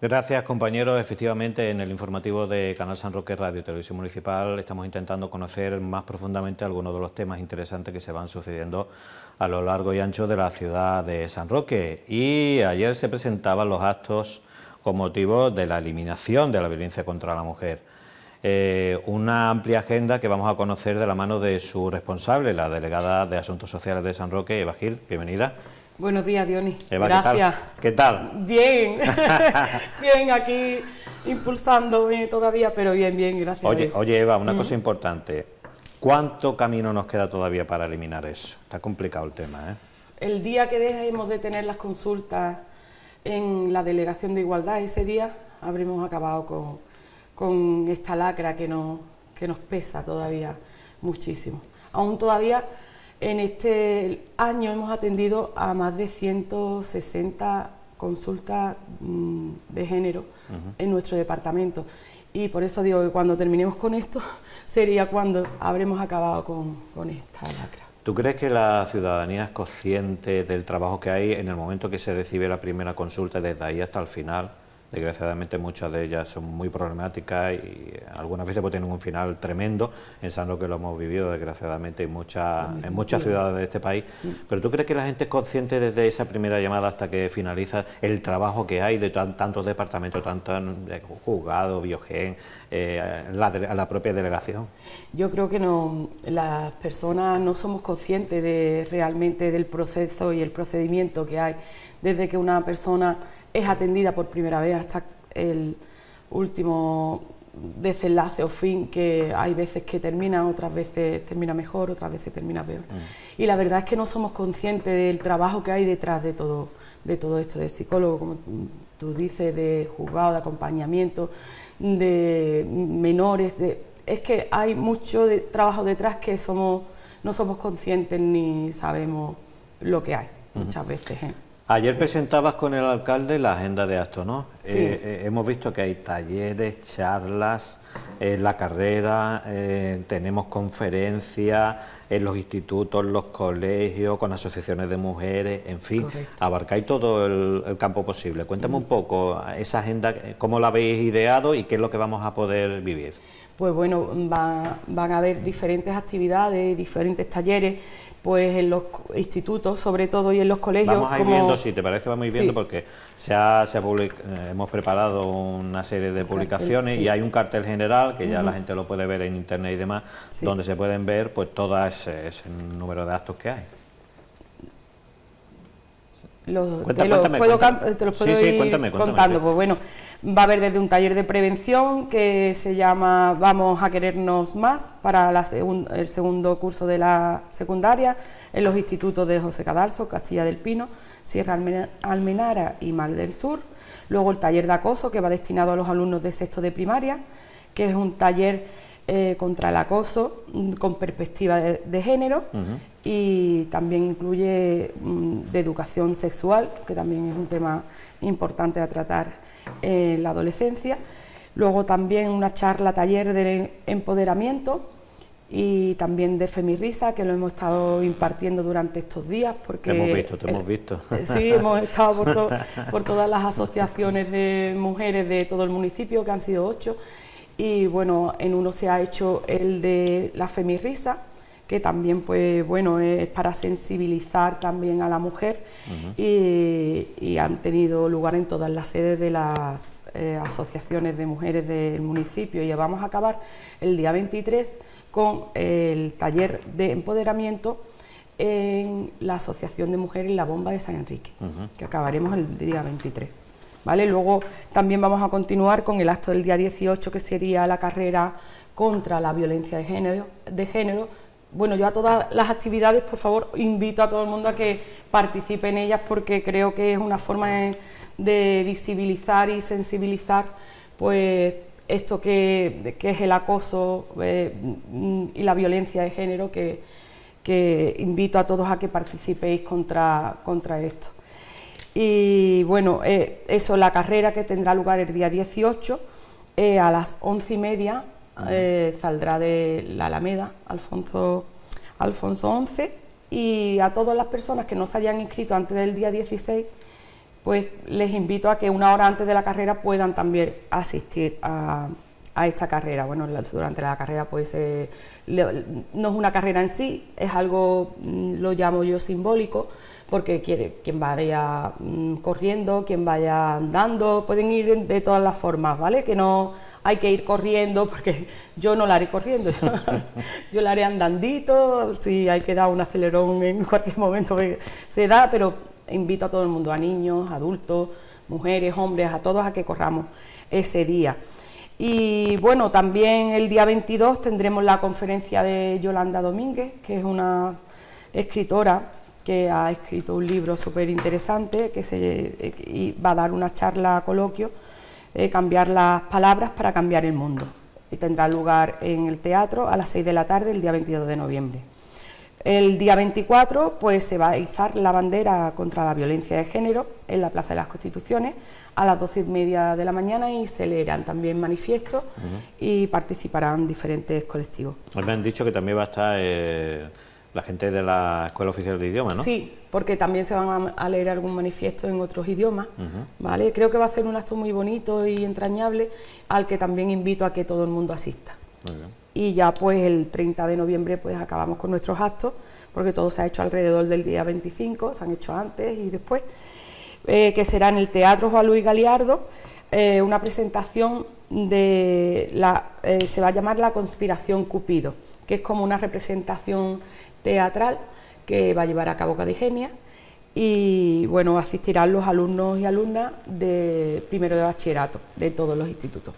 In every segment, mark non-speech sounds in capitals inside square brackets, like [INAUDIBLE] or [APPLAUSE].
Gracias compañeros. Efectivamente, en el informativo de Canal San Roque Radio y Televisión Municipal estamos intentando conocer más profundamente algunos de los temas interesantes que se van sucediendo a lo largo y ancho de la ciudad de San Roque. Y ayer se presentaban los actos con motivo de la eliminación de la violencia contra la mujer. Eh, una amplia agenda que vamos a conocer de la mano de su responsable, la delegada de Asuntos Sociales de San Roque, Eva Gil. Bienvenida. Buenos días, Diony. Gracias. ¿qué tal? Bien, [LAUGHS] bien, aquí impulsándome todavía, pero bien, bien, gracias. Oye, oye Eva, una cosa importante. ¿Cuánto camino nos queda todavía para eliminar eso? Está complicado el tema, ¿eh? El día que dejemos de tener las consultas en la Delegación de Igualdad, ese día habremos acabado con, con esta lacra que nos, que nos pesa todavía muchísimo. Aún todavía en este año hemos atendido a más de 160 consultas mm, de género en nuestro departamento. Y por eso digo que cuando terminemos con esto [LAUGHS] sería cuando habremos acabado con, con esta lacra. ¿Tú crees que la ciudadanía es consciente del trabajo que hay en el momento que se recibe la primera consulta desde ahí hasta el final? Desgraciadamente muchas de ellas son muy problemáticas y algunas veces pues, tienen un final tremendo, pensando que lo hemos vivido desgraciadamente en, en muchas ciudades de este país. Pero ¿tú crees que la gente es consciente desde esa primera llamada hasta que finaliza el trabajo que hay de tantos departamentos, tanto juzgado, biogen, eh, la, la propia delegación? Yo creo que no, las personas no somos conscientes de realmente del proceso y el procedimiento que hay desde que una persona es atendida por primera vez hasta el último desenlace o fin que hay veces que termina, otras veces termina mejor, otras veces termina peor. Mm. Y la verdad es que no somos conscientes del trabajo que hay detrás de todo, de todo esto, de psicólogo, como tú dices, de juzgado, de acompañamiento, de menores, de, es que hay mucho de trabajo detrás que somos, no somos conscientes ni sabemos lo que hay muchas veces. ¿eh? Ayer presentabas con el alcalde la agenda de actos, ¿no? Sí. Eh, eh, hemos visto que hay talleres, charlas, en la carrera, eh, tenemos conferencias en los institutos, los colegios, con asociaciones de mujeres, en fin, abarcáis todo el, campo posible. Cuéntame un poco esa agenda, cómo la habéis ideado y qué es lo que vamos a poder vivir. Pues bueno, van a haber diferentes actividades, diferentes talleres pues en los institutos sobre todo y en los colegios. Vamos a ir viendo, si te parece, vamos a ir viendo porque se ha, se eh, hemos preparado una serie de publicaciones y hay un cartel general que ya la gente lo puede ver en internet y demás, donde se pueden ver pues todo ese, número de actos que hay. Los, te, los puedo, te, los puedo, ir contando. Pues bueno, Va a haber desde un taller de prevención que se llama Vamos a querernos más para el segundo curso de la secundaria en los institutos de José Cadalso, Castilla del Pino, Sierra Almenara y Mal del Sur. Luego el taller de acoso que va destinado a los alumnos de sexto de primaria, que es un taller eh, contra el acoso mm, con perspectiva de, género y también incluye mm, de educación sexual, que también es un tema importante a tratar en la adolescencia. Luego también una charla, taller de empoderamiento y también de Femirisa, que lo hemos estado impartiendo durante estos días. Porque, te hemos visto, te hemos visto. Sí, hemos estado por, [LAUGHS] por todas las asociaciones de mujeres de todo el municipio, que han sido ocho, y bueno, en uno se ha hecho el de la Femirisa, que también pues bueno es para sensibilizar también a la mujer y, han tenido lugar en todas las sedes de las eh, asociaciones de mujeres del municipio. Y vamos a acabar el día 23 con el taller de empoderamiento en la Asociación de Mujeres La Bomba de San Enrique, que acabaremos el día 23. ¿Vale? Luego también vamos a continuar con el acto del día 18, que sería la carrera contra la violencia de género, bueno, yo a todas las actividades, por favor, invito a todo el mundo a que participe en ellas porque creo que es una forma de, visibilizar y sensibilizar pues esto que, es el acoso eh, y la violencia de género que, invito a todos a que participéis contra, contra esto. Y bueno, eh, eso, la carrera que tendrá lugar el día 18 eh, a las once y media eh, saldrá de la Alameda, Alfonso, Alfonso XI, y a todas las personas que no se hayan inscrito antes del día 16, pues les invito a que una hora antes de la carrera puedan también asistir a, esta carrera. Bueno, durante la carrera pues eh, no es una carrera en sí, es algo, mm, lo llamo yo simbólico, porque quiere, quien vaya mm, corriendo, quien vaya andando, pueden ir de todas las formas, ¿vale? Que no hay que ir corriendo, [LAUGHS] porque yo no la haré corriendo, [LAUGHS] yo la haré andandito, si hay que dar un acelerón en [LAUGHS] cualquier momento que se da, pero invito a todo el mundo, a niños, adultos, mujeres, hombres, a todos a que corramos ese día. Y bueno, también el día 22 tendremos la conferencia de Yolanda Domínguez, que es una escritora que ha escrito un libro súper interesante, que se, y va a dar una charla coloquio eh, cambiar las palabras para cambiar el mundo. Y tendrá lugar en el teatro a las 6 de la tarde el día 22 de noviembre. El día 24 pues, se va a izar la bandera contra la violencia de género en la Plaza de las Constituciones a las 12 y media de la mañana y se leerán también manifiestos y participarán diferentes colectivos. Me han dicho que también va a estar eh, la gente de la Escuela Oficial de Idiomas, ¿no? Sí, porque también se van a, leer algún manifiesto en otros idiomas, ¿vale? Creo que va a ser un acto muy bonito y entrañable al que también invito a que todo el mundo asista. Y ya pues el 30 de noviembre pues acabamos con nuestros actos, porque todo se ha hecho alrededor del día 25, se han hecho antes y después, eh, que será en el Teatro Juan Luis Galiardo, eh, una presentación de la, eh, se va a llamar La Conspiración Cupido, que es como una representación teatral que va a llevar a cabo Cadigenia y bueno, asistirán los alumnos y alumnas de primero de bachillerato de todos los institutos.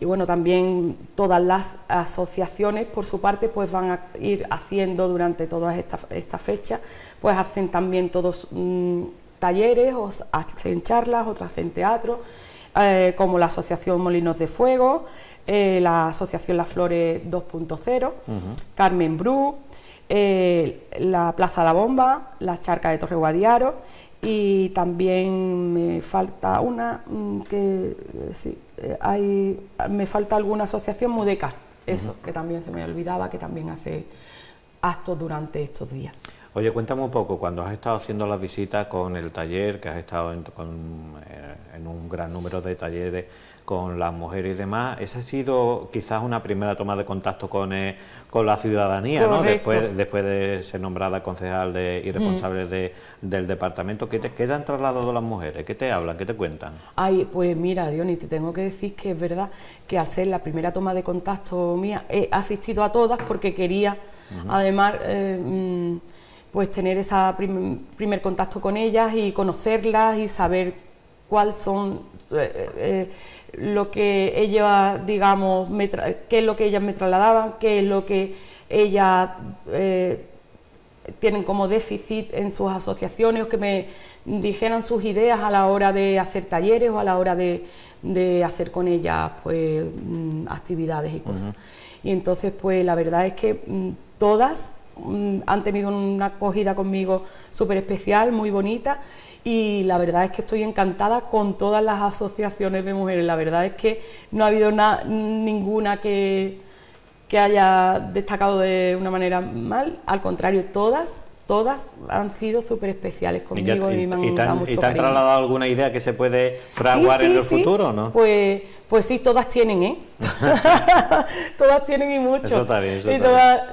Y bueno, también todas las asociaciones por su parte pues van a ir haciendo durante todas estas esta fechas, pues hacen también todos mm, talleres, o hacen charlas, otras hacen teatro, eh, como la Asociación Molinos de Fuego, eh, la Asociación Las Flores 2.0, Carmen Bru, eh, la Plaza La Bomba, la Charca de Torre Guadiaro y también me falta una mm, que eh, sí, eh, hay, me falta alguna asociación Mudecar, eso, que también se me olvidaba, que también hace actos durante estos días. Oye, cuéntame un poco, cuando has estado haciendo las visitas con el taller, que has estado en, en un gran número de talleres, con las mujeres y demás. Esa ha sido quizás una primera toma de contacto con, eh, con la ciudadanía, ¿no? Después, después de ser nombrada concejal de, y responsable mm. del departamento. ¿Qué te, ¿Qué te, han trasladado las mujeres? ¿Qué te hablan? ¿Qué te cuentan? Ay, pues mira, Diony, te tengo que decir que es verdad que al ser la primera toma de contacto mía, he asistido a todas porque quería, además, eh, mm, pues tener ese primer contacto con ellas y conocerlas y saber cuáles son... Eh, lo que ellas, digamos, qué es lo que ellas me trasladaban, qué es lo que ellas eh, tienen como déficit en sus asociaciones, o que me dijeran sus ideas a la hora de hacer talleres o a la hora de, hacer con ellas pues, mm, actividades y cosas. Y entonces, pues la verdad es que mm, todas mm, han tenido una acogida conmigo súper especial, muy bonita y la verdad es que estoy encantada con todas las asociaciones de mujeres. La verdad es que no ha habido ninguna que, que haya destacado de una manera mal, al contrario, todas todas han sido súper especiales conmigo y, me han dado mucho ¿Y te han trasladado alguna idea que se puede fraguar en el futuro, no? Pues, pues sí, todas tienen, ¿eh? [LAUGHS] [LAUGHS] todas tienen y mucho. Eso está bien, eso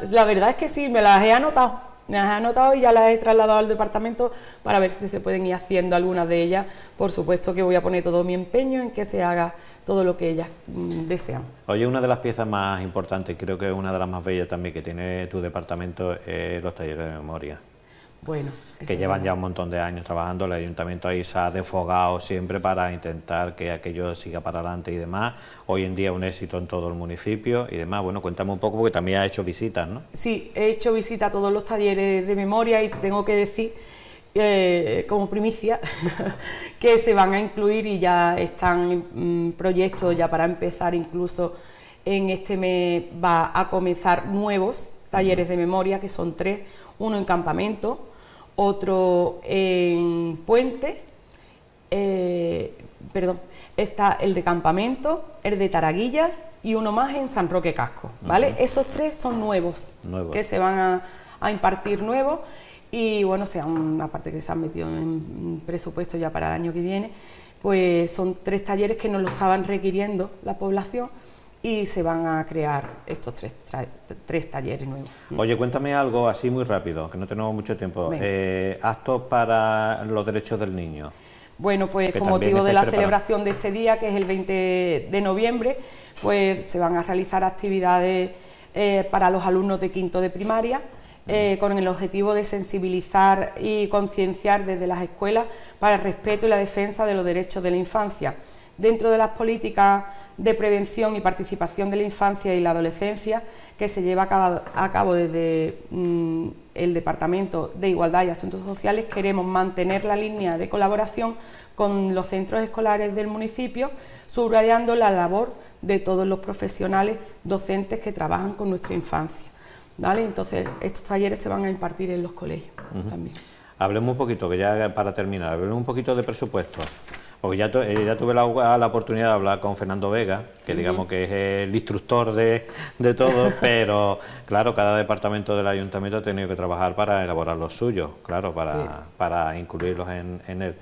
La verdad es que sí, me las he anotado me las he anotado y ya las he trasladado al departamento para ver si se pueden ir haciendo algunas de ellas. Por supuesto que voy a poner todo mi empeño en que se haga todo lo que ellas mm, desean. Oye, una de las piezas más importantes, creo que una de las más bellas también que tiene tu departamento es los talleres de memoria. Bueno, que llevan ya un montón de años trabajando, el ayuntamiento ahí se ha desfogado siempre para intentar que aquello siga para adelante y demás. Hoy en día un éxito en todo el municipio y demás. Bueno, cuéntame un poco porque también ha hecho visitas, ¿no? Sí, he hecho visitas a todos los talleres de memoria y tengo que decir, eh, como primicia, [LAUGHS] que se van a incluir y ya están en proyectos ya para empezar incluso en este mes va a comenzar nuevos talleres de memoria, que son tres, uno en campamento, otro en Puente, eh, perdón, está el de Campamento, el de Taraguilla y uno más en San Roque Casco, ¿vale? Esos tres son nuevos, que se van a, impartir nuevos y bueno, sea una parte que se han metido en presupuesto ya para el año que viene, pues son tres talleres que nos lo estaban requiriendo la población y se van a crear estos tres, tres talleres nuevos. Oye, cuéntame algo así muy rápido, que no tenemos mucho tiempo. Eh, actos para los derechos del niño. Bueno, pues con motivo de la celebración de este día, que es el 20 de noviembre, pues se van a realizar actividades eh, para los alumnos de quinto de primaria, eh, con el objetivo de sensibilizar y concienciar desde las escuelas para el respeto y la defensa de los derechos de la infancia. Dentro de las políticas de prevención y participación de la infancia y la adolescencia que se lleva a cabo, desde mm, el Departamento de Igualdad y Asuntos Sociales, queremos mantener la línea de colaboración con los centros escolares del municipio, subrayando la labor de todos los profesionales docentes que trabajan con nuestra infancia. ¿vale? Entonces, estos talleres se van a impartir en los colegios también. Hablemos un poquito, que ya para terminar, hablemos un poquito de presupuesto. Porque ya, eh, ya tuve la, oportunidad de hablar con Fernando Vega, que digamos que es el instructor de, todo, [LAUGHS] pero claro, cada departamento del ayuntamiento ha tenido que trabajar para elaborar los suyos, claro, para, para incluirlos en, en él.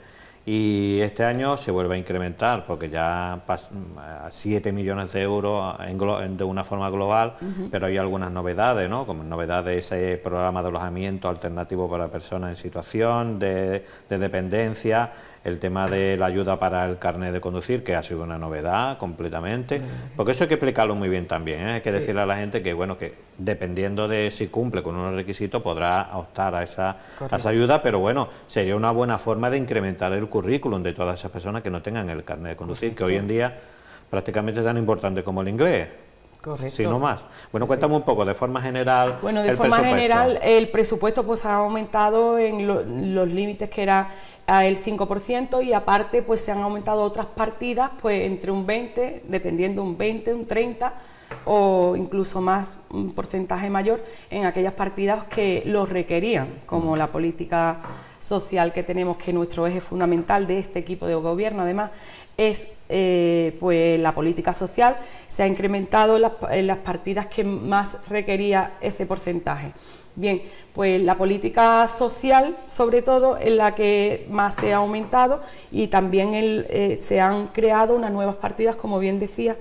Y este año se vuelve a incrementar porque ya a 7 millones de euros de una forma global, pero hay algunas novedades, ¿no? como novedades ese programa de alojamiento alternativo para personas en situación de, de dependencia, el tema de la ayuda para el carnet de conducir, que ha sido una novedad completamente, porque eso hay que explicarlo muy bien también, ¿eh? hay que decirle a la gente que, bueno, que dependiendo de si cumple con unos requisitos podrá optar a esa, ayuda, pero bueno, sería una buena forma de incrementar el currículum de todas esas personas que no tengan el carnet de conducir, que hoy en día prácticamente es tan importante como el inglés. Correcto. Si no más. Bueno, cuéntame un poco, de forma general. Bueno, de forma general, el presupuesto pues ha aumentado en los límites que era el 5% y aparte pues se han aumentado otras partidas pues entre un 20, dependiendo un 20, un 30 o incluso más, un porcentaje mayor en aquellas partidas que lo requerían, como la política social que tenemos, que nuestro eje fundamental de este equipo de gobierno además es eh, pues la política social, se ha incrementado en las partidas que más requería ese porcentaje. Bien, pues la política social, sobre todo, es la que más se ha aumentado y también eh, se han creado unas nuevas partidas, como bien decía,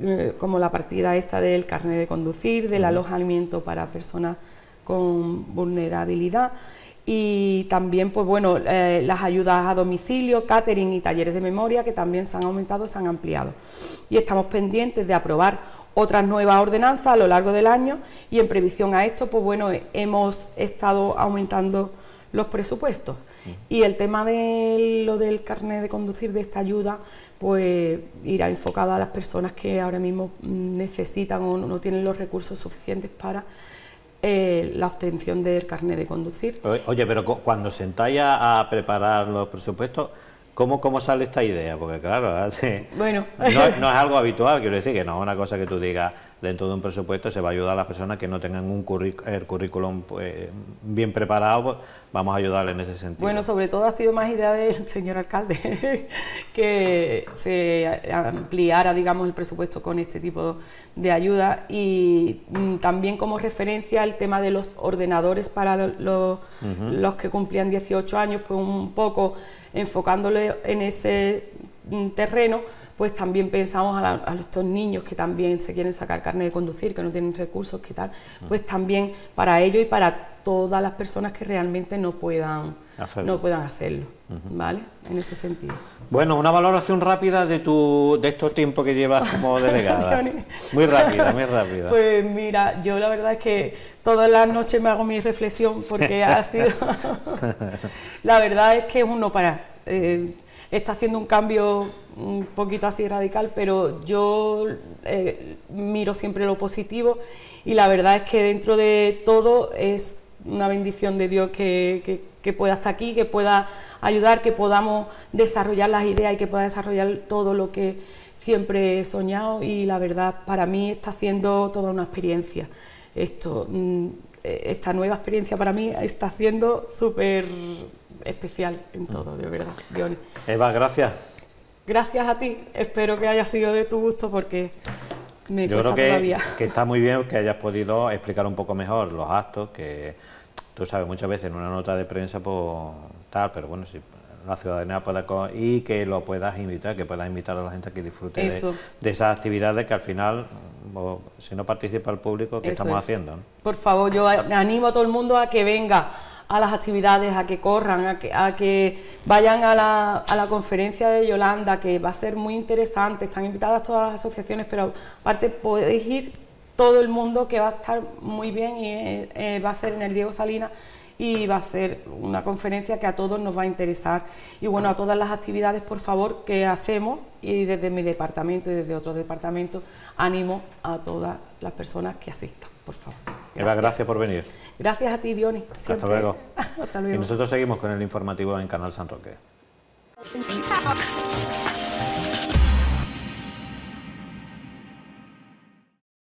eh, como la partida esta del carnet de conducir, del alojamiento para personas con vulnerabilidad y también, pues bueno, eh, las ayudas a domicilio, catering y talleres de memoria que también se han aumentado, se han ampliado. Y estamos pendientes de aprobar otras nuevas ordenanzas a lo largo del año y en previsión a esto, pues bueno, hemos estado aumentando los presupuestos. Y el tema de lo del carnet de conducir, de esta ayuda, pues irá enfocado a las personas que ahora mismo necesitan o no tienen los recursos suficientes para eh, la obtención del carnet de conducir. Oye, pero cuando sentáis a preparar los presupuestos, ¿Cómo, ¿Cómo sale esta idea? Porque claro, [LAUGHS] bueno. no, es algo habitual, quiero decir que no es una cosa que tú digas dentro de un presupuesto se va a ayudar a las personas que no tengan un el currículum pues, bien preparado, pues, vamos a ayudarle en ese sentido. Bueno, sobre todo ha sido más idea del señor alcalde [LAUGHS] que se ampliara, digamos, el presupuesto con este tipo de ayuda y mm, también como referencia el tema de los ordenadores para los, los que cumplían 18 años, pues un poco enfocándole en ese mm, terreno, pues también pensamos a, estos niños que también se quieren sacar carne de conducir, que no tienen recursos, que tal, pues también para ellos y para todas las personas que realmente no puedan hacerlo, no puedan hacerlo ¿vale? En ese sentido. Bueno, una valoración rápida de tu de estos tiempos que llevas como [LAUGHS] delegada. muy rápida, muy rápida. Pues mira, yo la verdad es que todas las noches me hago mi reflexión porque ha sido... [LAUGHS] [LAUGHS] la verdad es que uno para... Eh, está haciendo un cambio un poquito así radical, pero yo eh, miro siempre lo positivo y la verdad es que dentro de todo es una bendición de Dios que, que, pueda estar aquí, que pueda ayudar, que podamos desarrollar las ideas y que pueda desarrollar todo lo que siempre he soñado y la verdad para mí está siendo toda una experiencia. Esto, mm, esta nueva experiencia para mí está siendo súper especial en todo, de verdad. Eva, gracias. Gracias a ti, espero que haya sido de tu gusto porque me Yo creo que, que está muy bien que hayas podido explicar un poco mejor los actos, que tú sabes, muchas veces en una nota de prensa, pues tal, pero bueno, si la ciudadanía pueda y que lo puedas invitar, que puedas invitar a la gente a que disfrute de, esas actividades que al final, si no participa el público, ¿qué estamos haciendo? Por favor, yo animo a todo el mundo a que venga a las actividades, a que corran, a que, a que vayan a la, a la, conferencia de Yolanda, que va a ser muy interesante, están invitadas todas las asociaciones, pero aparte podéis ir todo el mundo, que va a estar muy bien y eh, va a ser en el Diego Salinas y va a ser una conferencia que a todos nos va a interesar. Y bueno, a todas las actividades, por favor, que hacemos y desde mi departamento y desde otros departamentos, animo a todas las personas que asistan, por favor. Eva, gracias por venir. Gracias a ti, Diony. Hasta luego. [LAUGHS] Hasta luego. Y nosotros seguimos con el informativo en Canal San Roque. [LAUGHS]